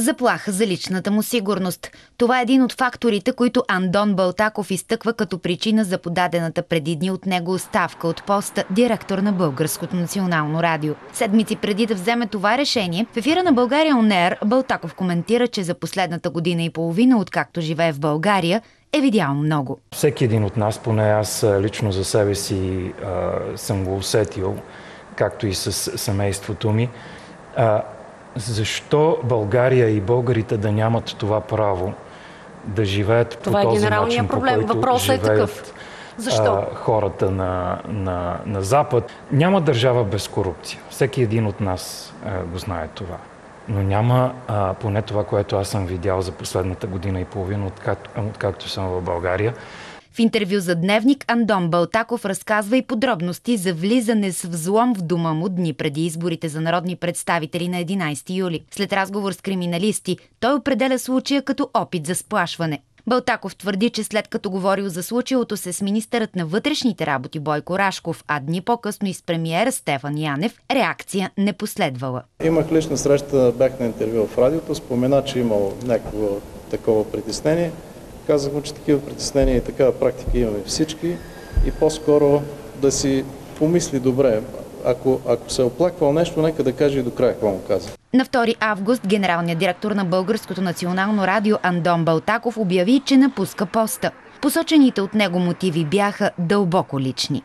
заплаха за личната му сигурност. Това е един от факторите, които Андон Балтаков изтъква като причина за подадената преди дни от него оставка от поста директор на Българското национално радио. Седмици преди да вземе това решение, в ефира на България Онер Балтаков коментира, че за последната година и половина, откакто живее в България, е видял много. Всеки един от нас, поне аз лично за себе си а, съм го усетил, както и с семейството ми. А, защо България и българите да нямат това право да живеят това по е този генералният начин, проблем. по който Въпросът е такъв. Защо? А, хората на, на, на Запад. Няма държава без корупция. Всеки един от нас а, го знае това. Но няма а, поне това, което аз съм видял за последната година и половина, откакто, откакто съм в България. В интервю за Дневник Андон Балтаков разказва и подробности за влизане с взлом в дома му дни преди изборите за народни представители на 11 юли. След разговор с криминалисти, той определя случая като опит за сплашване. Балтаков твърди, че след като говорил за случилото се с министърът на вътрешните работи Бойко Рашков, а дни по-късно и с премиера Стефан Янев, реакция не последвала. Имах лична среща, бях на интервю в радиото, спомена, че имал някакво такова притеснение. Казах че такива притеснения и такава практика имаме всички и по-скоро да си помисли добре. Ако, ако се е оплаквал нещо, нека да каже и до края какво му каза. На 2 август генералният директор на Българското национално радио Андон Балтаков обяви, че напуска поста. Посочените от него мотиви бяха дълбоко лични.